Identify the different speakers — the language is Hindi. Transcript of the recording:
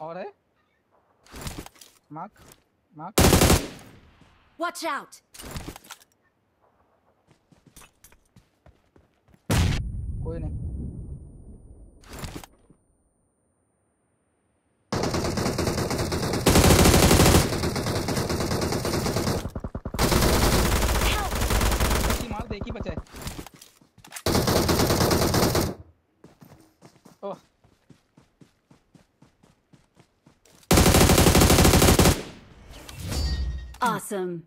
Speaker 1: और है? Mark mark.
Speaker 2: Watch out!
Speaker 1: कोई नहीं। मार देखी बचा है। ओह।
Speaker 2: Awesome.